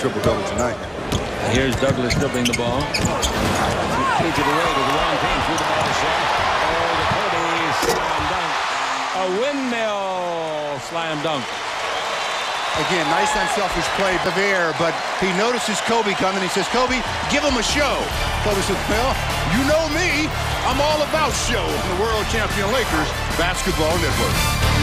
triple-double tonight. Here's Douglas dribbling the ball. He feeds it away to the wrong team. Through the ball shot. Oh, the Kobe slam dunk. A windmill slam dunk. Again, nice unselfish play of air, but he notices Kobe coming. He says, Kobe, give him a show. Kobe says, well, you know me. I'm all about show the World Champion Lakers Basketball Network.